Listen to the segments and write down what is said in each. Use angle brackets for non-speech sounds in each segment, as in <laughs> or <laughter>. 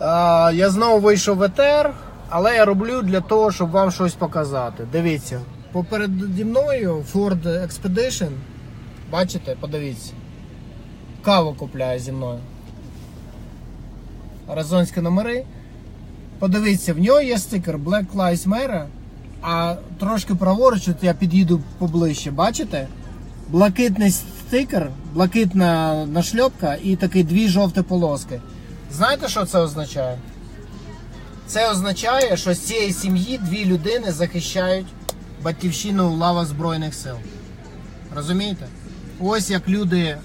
Я знову вийшов в етер, але я роблю для того, щоб вам щось показати. Дивіться, попереді мною Ford Expedition. Бачите, подивіться. Каву купляє зі мною. Аризонські номери. Подивіться, в нього є стикер Black Lives Matter, а трошки праворуч, от я під'їду поближче, бачите? Блакитний стикер, блакитна нашльопка і такі дві жовті полоски. Знаєте, що це означає? Це означає, що з цієї сім'ї дві людини захищають батьківщину в лава Збройних сил. Розумієте? Ось як люди, е,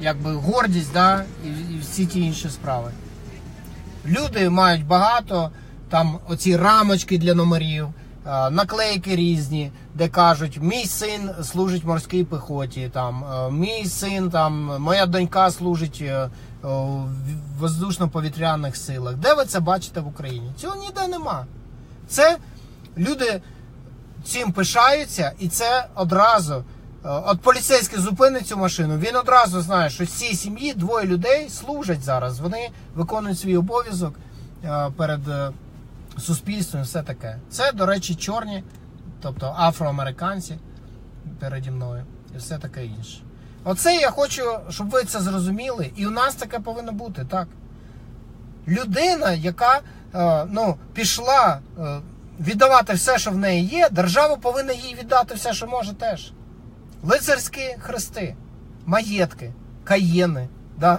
якби гордість, да, і, і всі ті інші справи. Люди мають багато, там оці рамочки для номерів, е, наклейки різні, де кажуть, мій син служить морській пехоті, там, е, мій син, там, моя донька служить е, воздушно-повітряних силах. Де ви це бачите в Україні? Цього ніде нема. Це люди цим пишаються, і це одразу. От поліцейський зупинить цю машину, він одразу знає, що цієї сім'ї двоє людей служать зараз. Вони виконують свій обов'язок е, перед е, суспільством і все таке. Це, до речі, чорні, тобто афроамериканці переді мною і все таке інше. Оце я хочу, щоб ви це зрозуміли, і у нас таке повинно бути, так. Людина, яка е, ну, пішла е, віддавати все, що в неї є, держава повинна їй віддати все, що може теж. Лицарські хрести, маєтки, Cayenne и. Да? Е,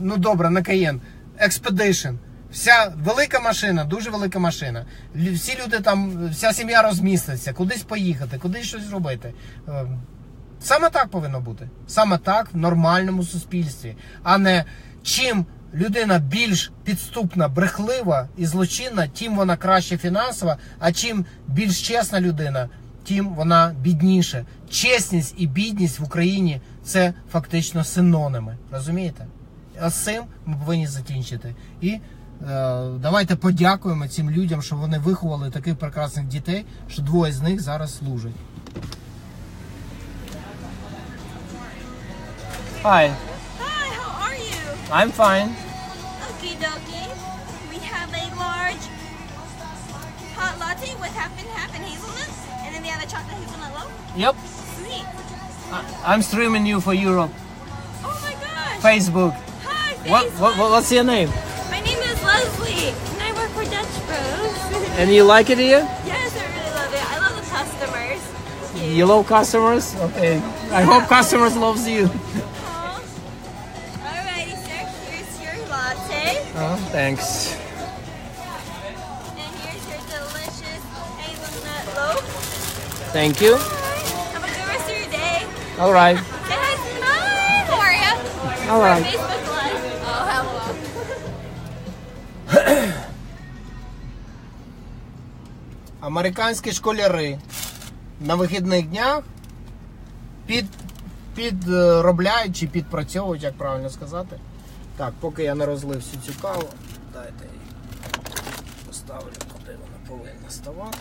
Ну добре, не Cayenne, Expedition. Вся велика машина, дуже велика машина. Всі люди там, вся сім'я розміститься, кудись поїхати, кудись щось зробити. Саме так повинно бути. Саме так в нормальному суспільстві, а не чим людина більш підступна, брехлива і злочинна, тим вона краще фінансова, а чим більш чесна людина, тим вона бідніше. Чесність і бідність в Україні це фактично синоними. Розумієте? А з цим ми повинні закінчити. І е, давайте подякуємо цим людям, що вони виховали таких прекрасних дітей, що двоє з них зараз служать. Hi, Hi, how are you? I'm fine. Okie dokie. We have a large hot latte with half and half and hazelnut, and then the other chocolate hazelnut loaf. Yep, Sweet. I- I'm streaming you for Europe. Oh my gosh. Facebook. Hi, What, what, what what's your name? My name is Leslie, and I work for Dutch Bros. <laughs> And you like it here? yes, I really love it. I love the customers. You love customers? Okay. I hope customers loves you. <laughs> thanks. and here's your delicious hazelnut loaf. Thank you. Have a good rest of your day. All right. Say hi. How are you? All right. Facebook Live. Oh, hello. Американські школяри на вихідних днях під, підробляють чи підпрацьовують, як правильно сказати. Так, поки я не розлив всю цю каву, дайте її поставлю, куди вона повинна ставати.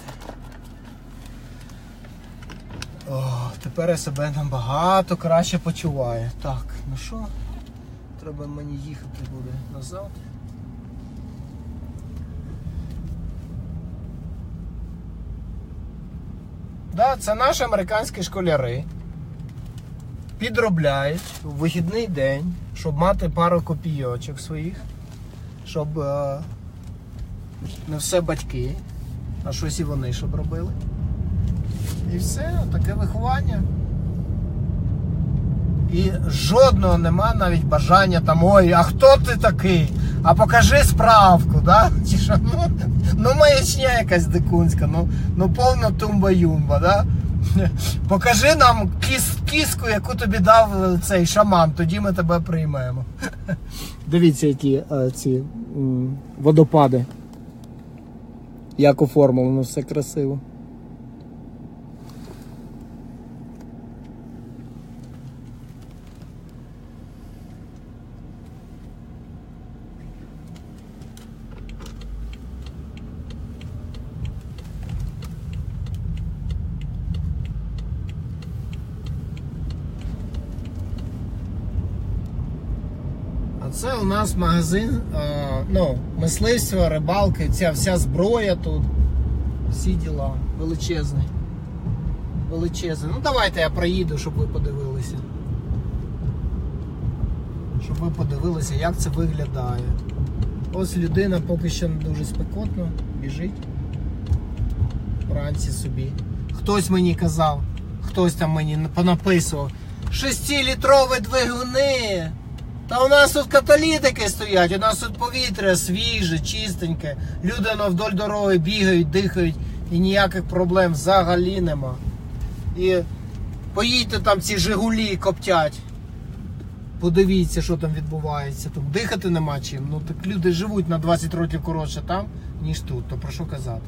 О, тепер я себе набагато краще почуваю. Так, ну що? Треба мені їхати буде назад. Да, це наші американські школяри. Підробляють в вихідний день, щоб мати пару копійочок своїх, щоб е, не все батьки, а щось і вони щоб робили. І все, таке виховання. І жодного нема навіть бажання там, ой, а хто ти такий? А покажи справку, да? Чи що? Ну, ну маячня якась дикунська, ну, ну повна тумба-юмба, да? <laughs> Покажи нам кіс, кіску, яку тобі дав е, цей шаман, тоді ми тебе приймемо. <laughs> Дивіться, які е, ці водопади. Як оформлено, все красиво. Нас магазин, ну, мисливство, рибалки, ця вся зброя тут. Всі діла. Величезний. Величезний. Ну давайте я проїду, щоб ви подивилися. Щоб ви подивилися, як це виглядає. Ось людина поки що не дуже спекотно, біжить. Вранці собі. Хтось мені казав, хтось там мені понаписував. Шестилітрові двигуни. Та у нас тут каталітики стоять, у нас тут повітря свіже, чистеньке. Люди на вдоль дороги бігають, дихають і ніяких проблем взагалі нема. І поїдьте там ці Жигулі коптять. Подивіться, що там відбувається. Там дихати нема чим. Ну так люди живуть на 20 років коротше там, ніж тут. То про що казати?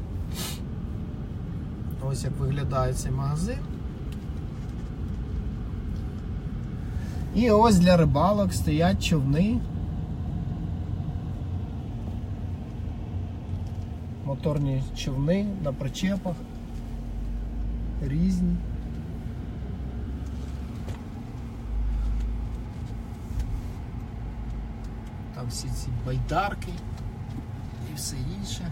Ось як виглядає цей магазин. І ось для рибалок стоять човни. Моторні човни на причепах. Різні. Там всі ці байдарки і все інше.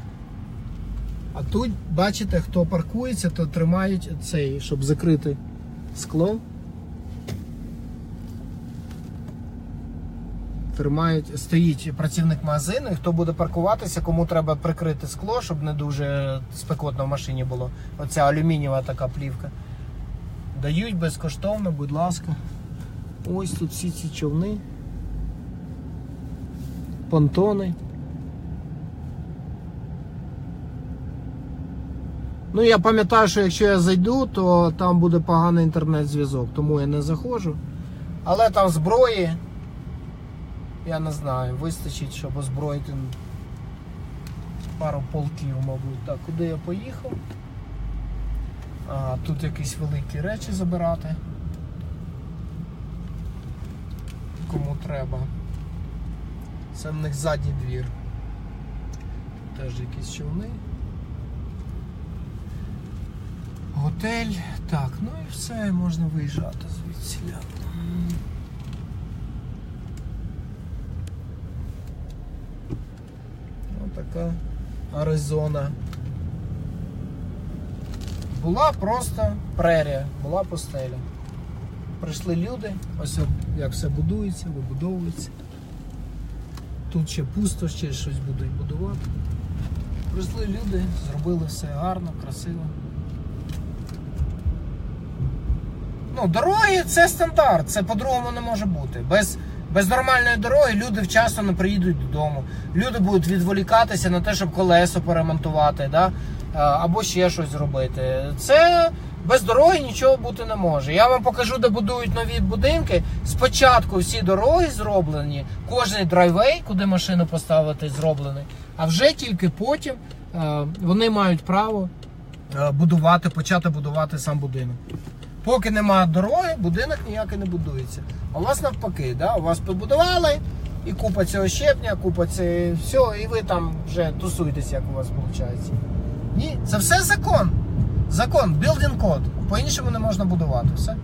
А тут, бачите, хто паркується, то тримають цей, щоб закрити скло. Тримають, стоїть працівник магазину, і хто буде паркуватися, кому треба прикрити скло, щоб не дуже спекотно в машині було. Оця алюмінієва така плівка. Дають безкоштовно, будь ласка. Ось тут всі ці човни. Понтони. Ну, я пам'ятаю, що якщо я зайду, то там буде поганий інтернет-зв'язок, тому я не заходжу. Але там зброї, я не знаю, вистачить, щоб озброїти пару полків, мабуть. Так, куди я поїхав? А, тут якісь великі речі забирати. Кому треба. Це в них задній двір. Теж якісь човни. Готель. Так, ну і все, можна виїжджати звідси. Така Аризона. Була просто прерія, була пустеля. Прийшли люди, ось як все будується, вибудовується. Тут ще пусто, ще щось будуть будувати. Прийшли люди, зробили все гарно, красиво. Ну, дороги це стандарт, це по-другому не може бути. Без, без нормальної дороги люди вчасно не приїдуть додому. Люди будуть відволікатися на те, щоб колесо поремонтувати, да? або ще щось зробити. Це без дороги нічого бути не може. Я вам покажу, де будують нові будинки. Спочатку всі дороги зроблені, кожний драйвей, куди машину поставити, зроблений. А вже тільки потім е, вони мають право е, будувати, почати будувати сам будинок. Поки немає дороги, будинок ніякий не будується. А у вас навпаки, да? у вас побудували і купа цього щепня, купа це все, і ви там вже тусуєтесь, як у вас виходить. Ні, це все закон. Закон, білдинг код. По-іншому не можна будувати. Все.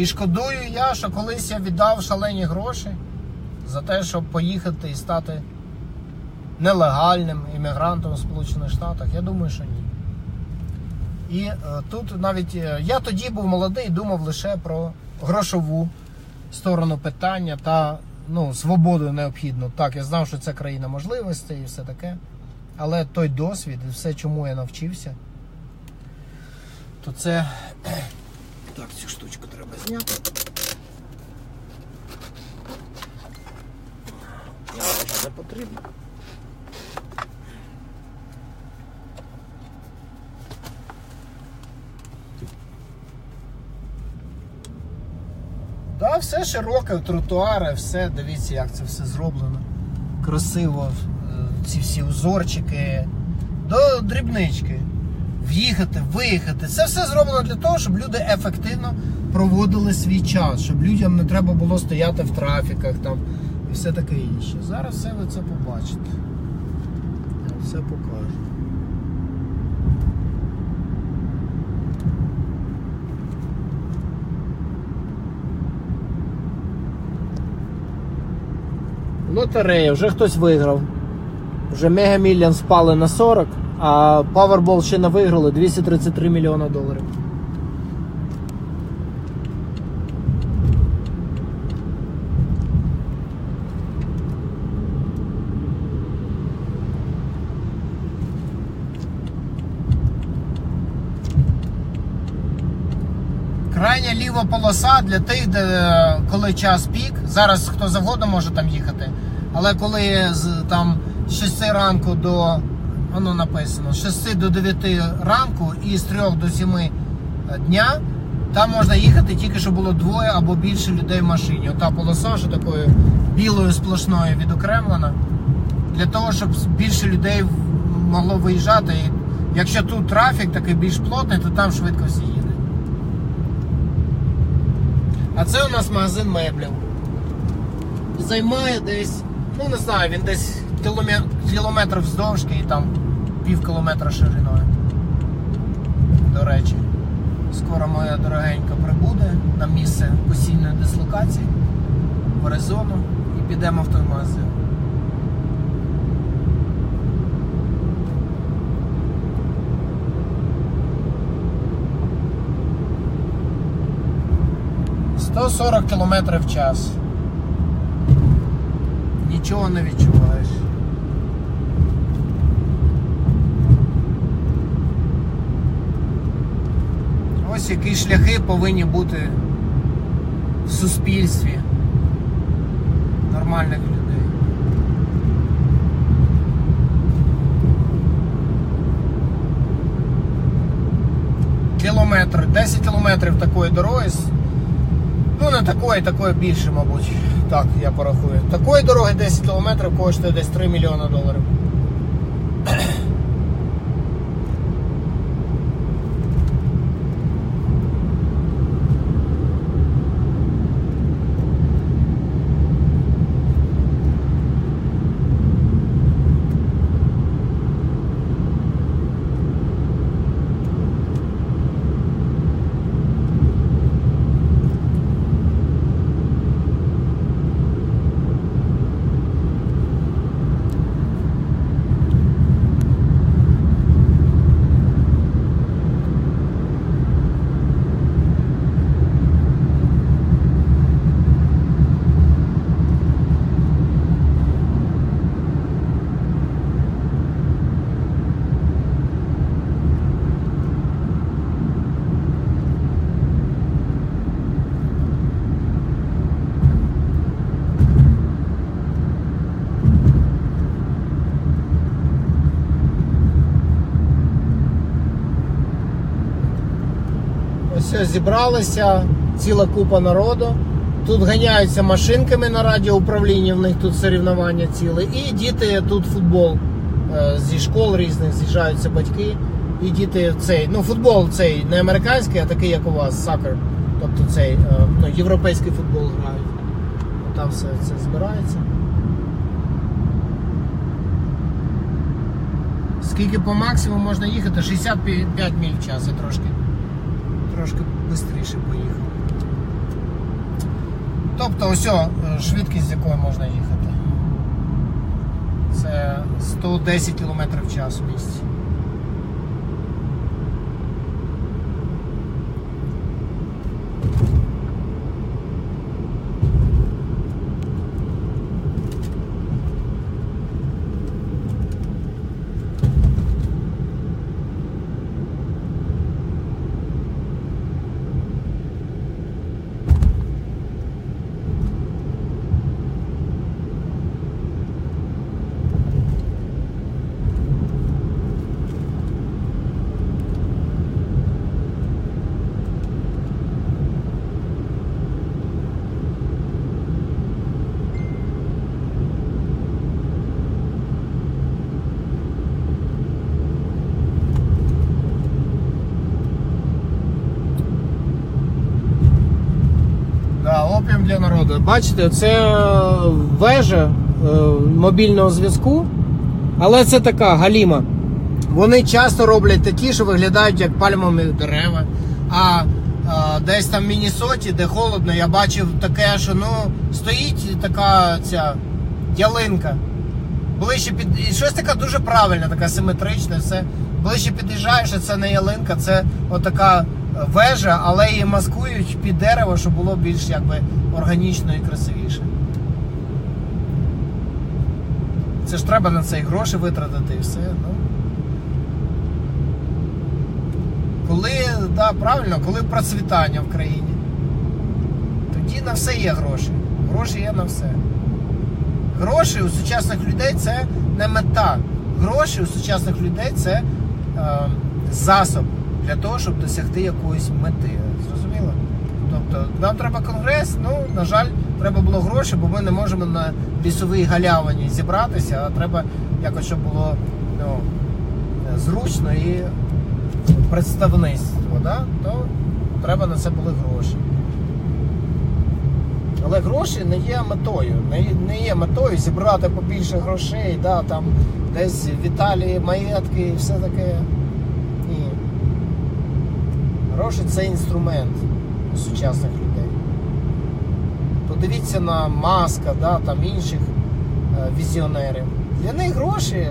Чи шкодую я, що колись я віддав шалені гроші за те, щоб поїхати і стати нелегальним іммігрантом у Сполучених Штатах? Я думаю, що ні. І е, тут навіть е, я тоді був молодий думав лише про грошову сторону питання та ну, свободу необхідну. Так, я знав, що це країна можливостей і все таке. Але той досвід і все, чому я навчився, то це. Так, цю штучку треба зняти. Я вже не потрібно. Да, все широке, тротуари, все, дивіться, як це все зроблено. Красиво, е, ці всі узорчики, до дрібнички. В'їхати, виїхати. Це все зроблено для того, щоб люди ефективно проводили свій час, щоб людям не треба було стояти в трафіках там і все таке інше. Зараз все ви це побачите. Я все покажу. Лотерея, вже хтось виграв. Вже мегамільйон спали на 40, а Powerball ще не виграли 233 мільйона доларів. Крайня ліва полоса для тих, де коли час пік. Зараз хто завгодно може там їхати. Але коли з там з 6 ранку до воно написано, з 6 до 9 ранку і з 3 до 7 дня, там можна їхати тільки щоб було двоє або більше людей в машині. Ота полоса, що такою білою сплошною відокремлена, для того, щоб більше людей могло виїжджати. І якщо тут трафік такий більш плотний, то там швидко всі їдуть. А це у нас магазин меблів. Займає десь, ну не знаю, він десь кілометр, кілометр вздовжки і там пів кілометра шириною. До речі, скоро моя дорогенька прибуде на місце постійної дислокації в Аризону і підемо в той магазин. Сто сорок кілометрів в час. Нічого не відчуваєш. Ось які шляхи повинні бути в суспільстві нормальних людей. Кілометр, 10 кілометрів такої дороги. Ну, не такої, такої більше, мабуть. Так, я порахую. Такої дороги 10 кілометрів коштує десь 3 мільйони доларів. Ось зібралися ціла купа народу. Тут ганяються машинками на радіоуправлінні, в них тут соревнування ціле. І діти тут футбол е, зі школ різних з'їжджаються батьки. І діти цей, ну футбол цей не американський, а такий, як у вас, сакер. Тобто цей е, ну, європейський футбол грають. Там все це збирається. Скільки по максимуму можна їхати? 65 міль в час, я трошки, трошки швидше поїхав. Тобто ось швидкість, з якою можна їхати. Це 110 км в час в місті. Опіум для народу. Бачите, це е, вежа е, мобільного зв'язку, але це така галіма. Вони часто роблять такі, що виглядають як пальмові дерева. А, а десь там в Міннесоті, де холодно, я бачив таке, що ну стоїть така ця ялинка. Ближче під. І щось таке дуже правильне, така симетричне, все. Ближче під'їжджаєш, це не ялинка, це отака е, вежа, але її маскують під дерево, щоб було більш якби органічно і красивіше. Це ж треба на це і гроші витратити і все. Ну. Коли, да, правильно, коли процвітання в країні, тоді на все є гроші. Гроші є на все. Гроші у сучасних людей це не мета. Гроші у сучасних людей це е, засоб для того, щоб досягти якоїсь мети. Зрозуміло? Тобто нам треба конгрес, ну, на жаль, треба було гроші, бо ми не можемо на лісовій галявині зібратися, а треба якось, щоб було ну, зручно і представництво, да? то треба на це були гроші. Але гроші не є метою. Не, є метою зібрати побільше грошей, да, там десь в Італії маєтки і все таке. Гроші це інструмент сучасних людей. Подивіться на Маска, да, там інших е, візіонерів. Для них гроші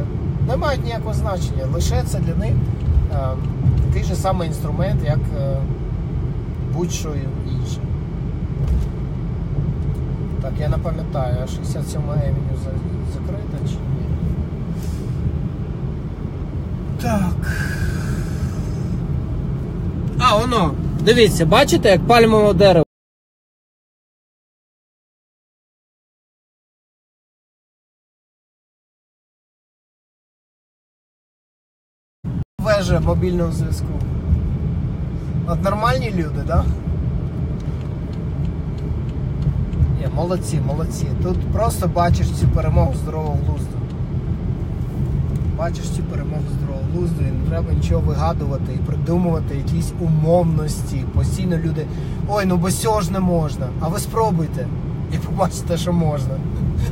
не мають ніякого значення. Лише це для них е, такий же самий інструмент, як е, будь-що інше. Так, я не пам'ятаю, а 67 Авеню за- закрита чи ні? Так. А, воно. Дивіться, бачите, як пальмове дерево. Вежа мобільного зв'язку. От нормальні люди? Да? Молодці, молодці. Тут просто бачиш цю перемогу здорового глузду. Бачиш цю перемогу здорового глузду і не треба нічого вигадувати і придумувати якісь умовності. Постійно люди. Ой, ну бо сього ж не можна. А ви спробуйте і побачите, що можна.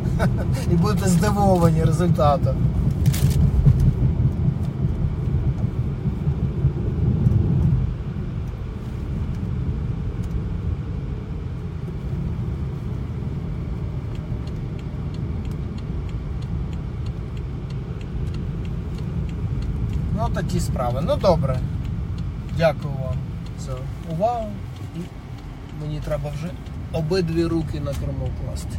<laughs> І будете здивовані результатом. Такі справи. Ну добре. Дякую вам за увагу. І мені треба вже обидві руки на кермо класти.